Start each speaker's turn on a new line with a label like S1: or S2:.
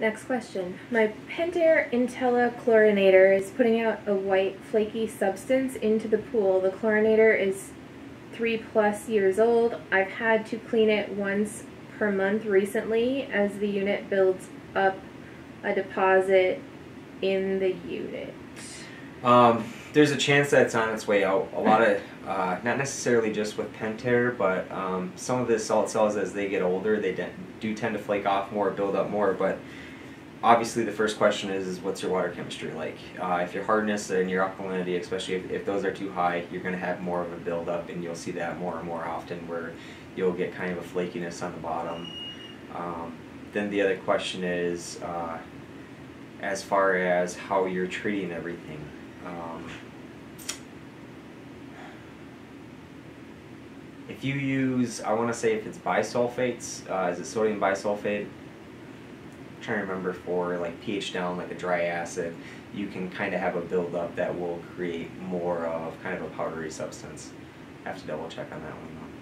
S1: Next question. My Pentair Intella chlorinator is putting out a white flaky substance into the pool. The chlorinator is three plus years old. I've had to clean it once per month recently as the unit builds up a deposit in the unit.
S2: Um, there's a chance that it's on its way out. A lot of, uh, not necessarily just with Pentair, but um, some of the salt cells as they get older, they do tend to flake off more, build up more, but obviously the first question is, is what's your water chemistry like? Uh, if your hardness and your alkalinity, especially if, if those are too high, you're going to have more of a buildup and you'll see that more and more often where you'll get kind of a flakiness on the bottom. Um, then the other question is uh, as far as how you're treating everything. Um, if you use, I want to say if it's bisulfates, uh, is it sodium bisulfate? Trying to remember for like pH down, like a dry acid, you can kind of have a buildup that will create more of kind of a powdery substance. I have to double check on that one though.